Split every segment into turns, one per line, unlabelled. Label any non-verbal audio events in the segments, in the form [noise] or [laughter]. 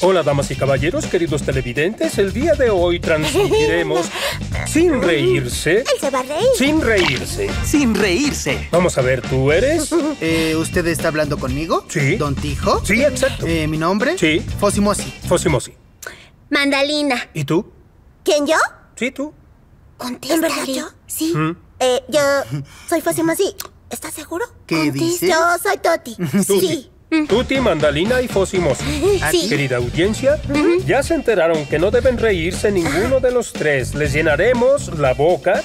Hola, damas y caballeros, queridos televidentes. El día de hoy transmitiremos [laughs] sin reírse.
Él se va a reír.
Sin reírse.
Sin reírse.
Vamos a ver, ¿tú eres? [laughs]
Eh, ¿Usted está hablando conmigo?
Sí.
¿Don Tijo?
Sí, exacto.
Eh, ¿Mi nombre?
Sí.
Fosimosi.
Fosimosi.
Mandalina.
¿Y tú?
¿Quién yo?
Sí, tú.
¿En verdad yo? Sí.
Mm.
Eh, yo [laughs] soy Fosimasi. ¿Estás seguro?
¿Qué dices?
Yo soy Toti. Sí.
Tuti, Mandalina y Fosimosi. [laughs]
Sí.
Querida audiencia, ya se enteraron que no deben reírse ninguno de los tres. Les llenaremos la boca,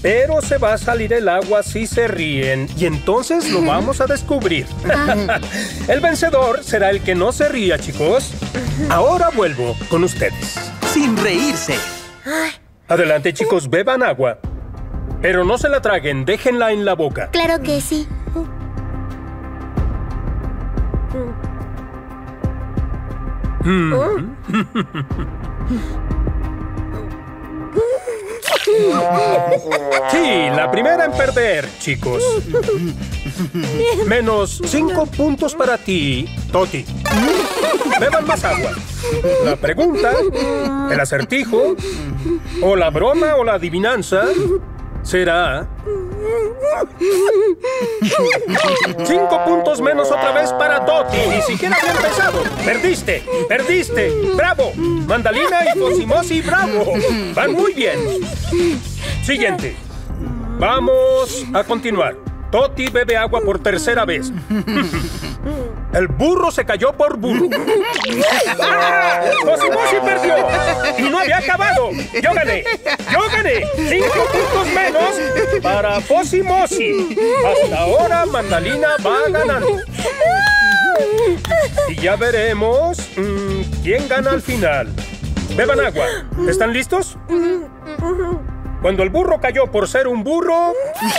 pero se va a salir el agua si se ríen. Y entonces lo vamos a descubrir. [laughs] el vencedor será el que no se ría, chicos. Ahora vuelvo con ustedes.
Sin reírse.
Adelante, chicos, beban agua. Pero no se la traguen, déjenla en la boca.
Claro que sí.
Sí, la primera en perder, chicos. Menos cinco puntos para ti, Toti. Beban más agua. La pregunta, el acertijo, o la broma o la adivinanza será... Cinco puntos menos otra vez para Toti. Ni siquiera había empezado. Perdiste, perdiste. Bravo. Mandalina y Fosimosi, bravo. Van muy bien. Siguiente. Vamos a continuar. Toti bebe agua por tercera vez. El burro se cayó por burro. [laughs] ¡Ah! Perdió. Y no había acabado. Yo gané. Yo gané. Cinco puntos menos para Fosimosi. Hasta ahora Mandalina va ganando. Y ya veremos mm, quién gana al final. Beban agua. ¿Están listos? Cuando el burro cayó por ser un burro...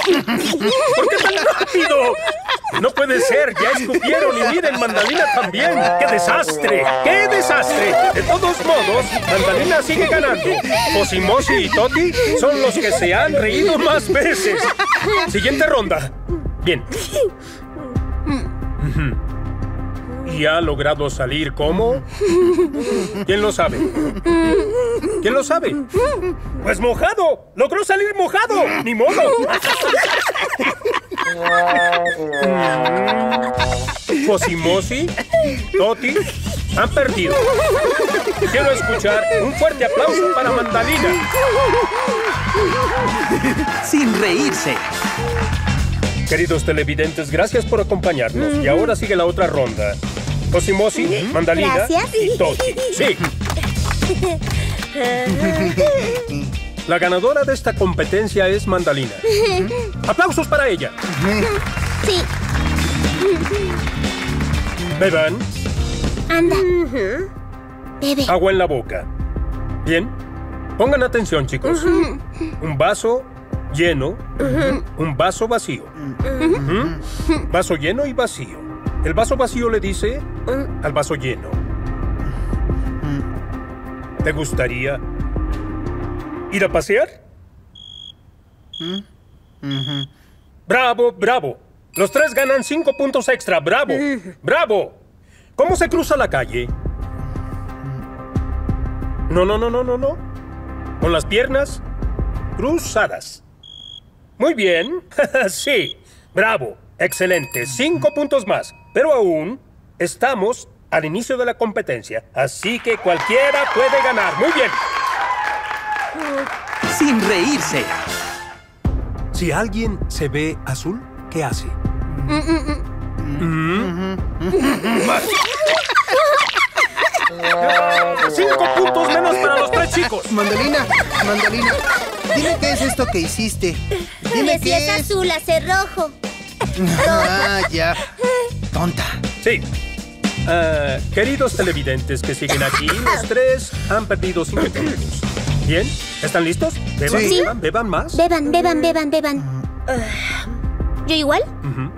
¿Por qué tan rápido? No puede ser, ya escupieron y miren, Mandalina también. ¡Qué desastre! ¡Qué desastre! De todos modos, Mandalina sigue ganando. Fosimosi y Toti son los que se han reído más veces. Siguiente ronda. Bien. ¿Y ha logrado salir cómo? ¿Quién lo sabe? ¿Quién lo sabe? Pues mojado. Logró salir mojado. Ni modo. Fosimosi, Toti, han perdido. Quiero escuchar un fuerte aplauso para Mandalina.
Sin reírse.
Queridos televidentes, gracias por acompañarnos. Y ahora sigue la otra ronda. Fosimosi, Mandalina
Gracias.
y Toti. Sí. [laughs] La ganadora de esta competencia es Mandalina. [laughs] ¡Aplausos para ella! [laughs]
Sí.
Beban
Anda. Bebe.
agua en la boca. Bien. Pongan atención, chicos. Un vaso lleno, un vaso vacío. Vaso lleno y vacío. El vaso vacío le dice al vaso lleno. ¿Te gustaría ir a pasear? Bravo, bravo. Los tres ganan cinco puntos extra. Bravo, [laughs] bravo. ¿Cómo se cruza la calle? No, no, no, no, no, no. Con las piernas cruzadas. Muy bien. [laughs] sí. Bravo. Excelente. Cinco puntos más. Pero aún estamos al inicio de la competencia. Así que cualquiera puede ganar. Muy bien.
Sin reírse.
Si alguien se ve azul, ¿qué hace? Mm. Cinco puntos menos para los tres chicos.
Mandalina, Mandalina, dime qué es esto que hiciste. Dime
Si es
es.
azul, hace rojo.
Ah, ya. Tonta.
Sí. Ah, queridos televidentes que siguen aquí, los tres han perdido cinco puntos. ¿Bien? ¿Están listos? ¿Beban,
Sí.
beban, beban más?
Beban, beban, beban, beban. ¿Yo igual?
Ujú.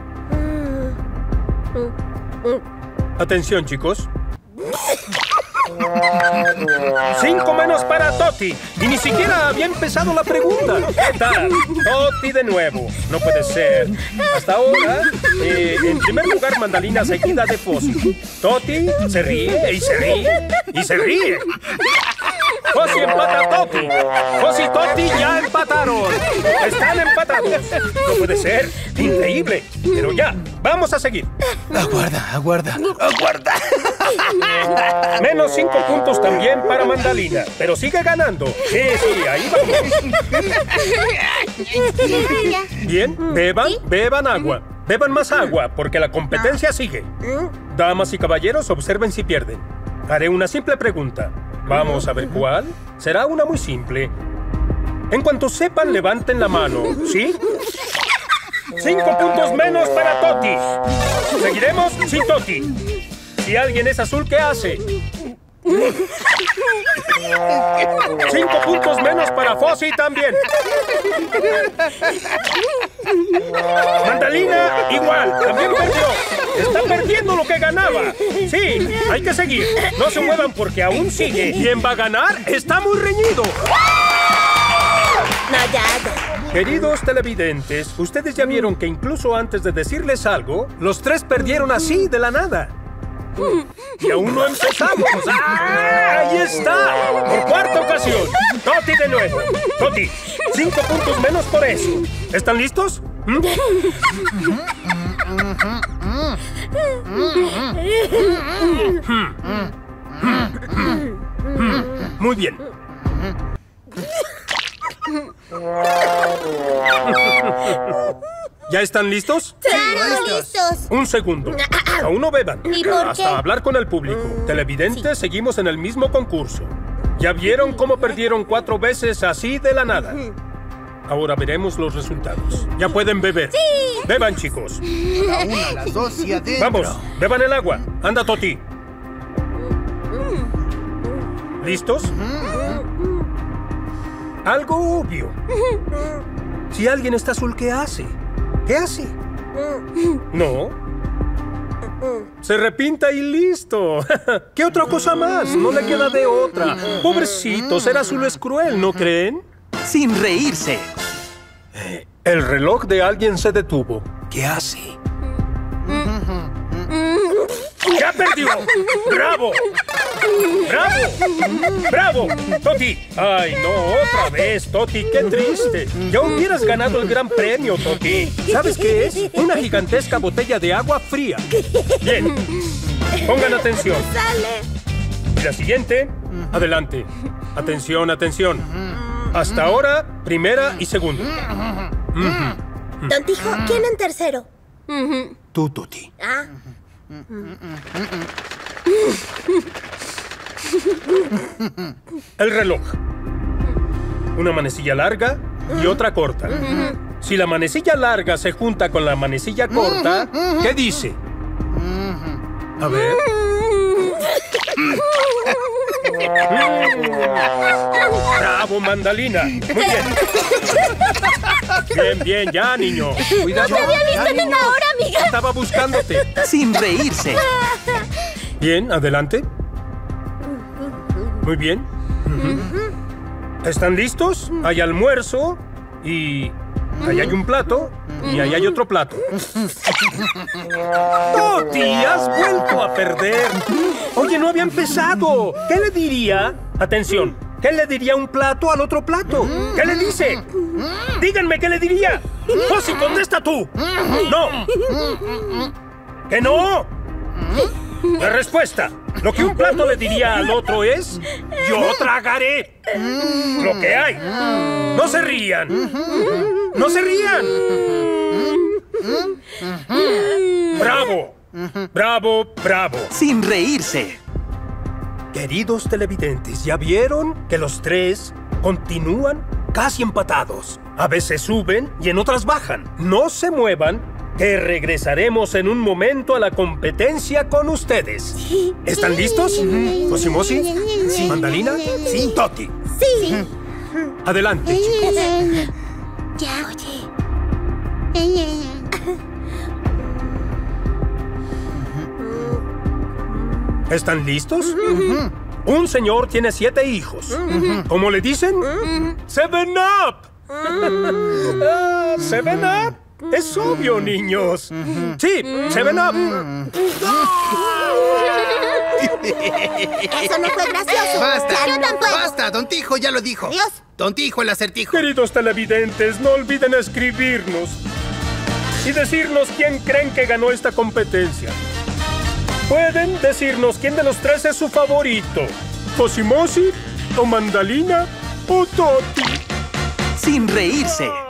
Atención, chicos. Cinco menos para Toti. Y ni siquiera había empezado la pregunta. ¿Qué tal? Toti de nuevo. No puede ser. Hasta ahora Eh, en primer lugar, Mandalina seguida de Fossi. Toti se ríe y se ríe y se ríe. Fossi empata a Toti. Fossi y Toti ya empataron. Están empatados. No puede ser. Increíble. Pero ya, vamos a seguir.
Aguarda, aguarda, aguarda. [laughs]
Menos cinco puntos también para Mandalina. Pero sigue ganando. Sí, sí, ahí vamos. Bien, beban, beban agua. Beban más agua, porque la competencia sigue. Damas y caballeros, observen si pierden. Haré una simple pregunta. Vamos a ver cuál. Será una muy simple. En cuanto sepan, levanten la mano, ¿sí? Cinco puntos menos para Toti. Seguiremos sin Toti. Si alguien es azul, ¿qué hace? Cinco puntos menos para Fossi también. Mandalina, igual, también perdió. Está perdiendo lo que ganaba. Sí, hay que seguir. No se muevan porque aún sigue. ¿Quién va a ganar? Está muy reñido.
No, ya, ya.
Queridos televidentes, ustedes ya vieron que incluso antes de decirles algo, los tres perdieron así de la nada. Y aún no empezamos. ¡Ah! ¡Ahí está! Por cuarta ocasión. Toti de nuevo. Toti, cinco puntos menos por eso. ¿Están listos? ¿Mm? Muy bien. ¿Ya están listos?
¡Claro, listos!
Un segundo. Aún no beban.
¿Y por
Hasta
qué?
hablar con el público. Televidentes, seguimos en el mismo concurso. ¿Ya vieron cómo perdieron cuatro veces así de la nada? Ahora veremos los resultados. Ya pueden beber. ¡Sí! Beban, chicos.
Una, las [laughs] dos y adentro.
Vamos, beban el agua. Anda, Toti. ¿Listos? Algo obvio. Si alguien está azul, ¿qué hace? ¿Qué hace? No. Se repinta y listo. [laughs] ¿Qué otra cosa más? No le queda de otra. Pobrecito, ser azul es cruel, ¿no creen?
Sin reírse.
El reloj de alguien se detuvo. ¿Qué hace? ¡Ya perdió! ¡Bravo! ¡Bravo! ¡Bravo! ¡Toti! ¡Ay, no! ¡Otra vez, Toti! ¡Qué triste! Ya hubieras ganado el gran premio, Toti. ¿Sabes qué es? Una gigantesca botella de agua fría. Bien. Pongan atención.
Sale.
Y la siguiente, adelante. Atención, atención. Hasta ahora, primera y segunda.
Don Tijo, ¿quién en tercero?
Tú, Toti.
Ah,
El reloj. Una manecilla larga y otra corta. Si la manecilla larga se junta con la manecilla corta, ¿qué dice? A ver. ¡Bravo, Mandalina! Muy bien. Bien, bien, ya, niño. Cuidado.
¡Te había visto en una hora, amiga!
Estaba buscándote.
Sin reírse.
Bien, adelante. Muy bien. ¿Están listos? Hay almuerzo y ahí hay un plato y ahí hay otro plato. [laughs] ¡Toti! ¡Has vuelto a perder! Oye, no había empezado. ¿Qué le diría? Atención. ¿Qué le diría un plato al otro plato? ¿Qué le dice? Díganme qué le diría. ¡Josi, contesta tú! ¡No! ¡Que no! La respuesta. Lo que un plato le diría al otro es... Yo tragaré. Lo que hay. No se rían. No se rían. Bravo. Bravo, bravo.
Sin reírse.
Queridos televidentes, ¿ya vieron que los tres continúan casi empatados? A veces suben y en otras bajan. No se muevan, que regresaremos en un momento a la competencia con ustedes. ¿Están listos? ¿Fosimosi?
Sí.
¿Mandalina?
Sí.
Toti.
Sí.
Adelante, chicos.
Ya, oye.
¿Están listos? Un señor tiene siete hijos. ¿Cómo le dicen? ¡Seven Up! Ah, ¡Seven Up! Es obvio, niños. Sí, se ven up.
Eso no fue gracioso.
¡Basta!
Yo tampoco.
¡Basta! Don Tijo ya lo dijo.
Dios.
Don Tijo, el acertijo.
Queridos televidentes, no olviden escribirnos y decirnos quién creen que ganó esta competencia. Pueden decirnos quién de los tres es su favorito. Fosimosi, o Mandalina, o Toti.
Sin reírse.